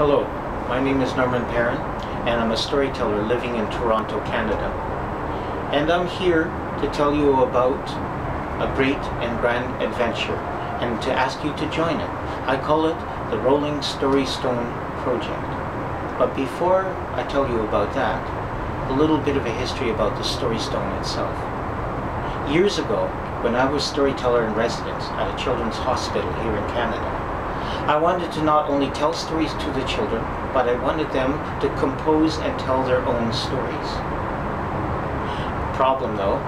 Hello, my name is Norman Perrin, and I'm a storyteller living in Toronto, Canada. And I'm here to tell you about a great and grand adventure, and to ask you to join it. I call it the Rolling Story Stone Project. But before I tell you about that, a little bit of a history about the Story Stone itself. Years ago, when I was storyteller in residence at a children's hospital here in Canada, I wanted to not only tell stories to the children, but I wanted them to compose and tell their own stories. Problem though,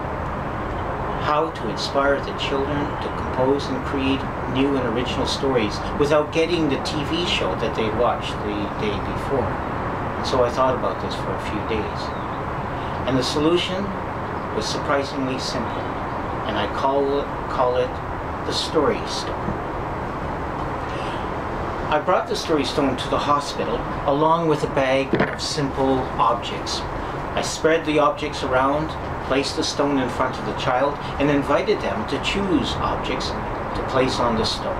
how to inspire the children to compose and create new and original stories without getting the TV show that they watched the day before. And so I thought about this for a few days. And the solution was surprisingly simple, and I call, call it the Story Stone. I brought the Story Stone to the hospital along with a bag of simple objects. I spread the objects around, placed the stone in front of the child, and invited them to choose objects to place on the stone.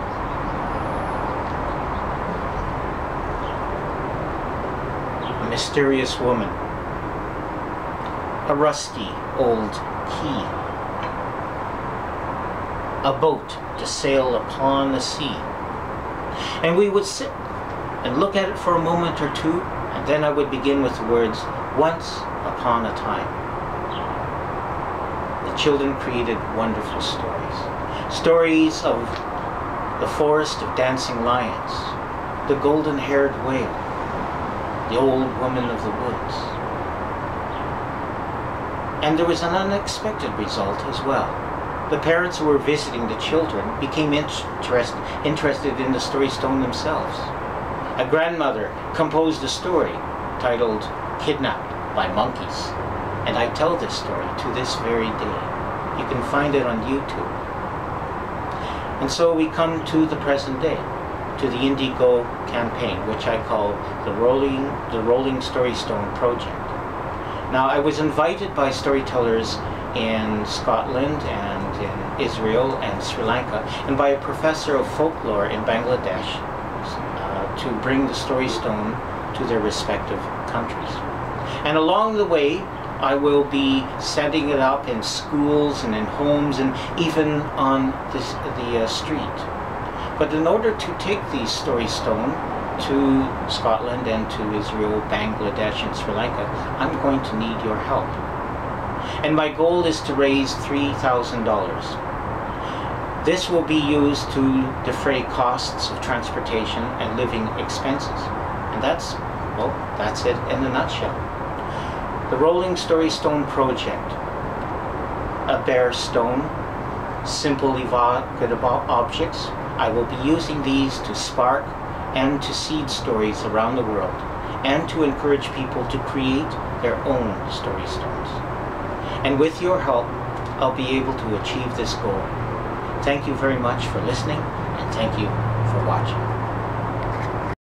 A mysterious woman. A rusty old key. A boat to sail upon the sea and we would sit and look at it for a moment or two, and then I would begin with the words, once upon a time. The children created wonderful stories. Stories of the forest of dancing lions, the golden-haired whale, the old woman of the woods. And there was an unexpected result as well. The parents who were visiting the children became interest, interested in the story stone themselves. A grandmother composed a story titled Kidnapped by Monkeys. And I tell this story to this very day. You can find it on YouTube. And so we come to the present day, to the Indiegogo campaign, which I call the Rolling, the Rolling Story Stone Project. Now, I was invited by storytellers in Scotland and Israel and Sri Lanka, and by a professor of folklore in Bangladesh uh, to bring the story stone to their respective countries. And along the way, I will be setting it up in schools and in homes and even on this, the uh, street. But in order to take the story stone to Scotland and to Israel, Bangladesh, and Sri Lanka, I'm going to need your help and my goal is to raise $3,000. This will be used to defray costs of transportation and living expenses. And that's, well, that's it in a nutshell. The Rolling Story Stone Project. A bare stone, simple evocative objects. I will be using these to spark and to seed stories around the world and to encourage people to create their own story stones. And with your help, I'll be able to achieve this goal. Thank you very much for listening, and thank you for watching.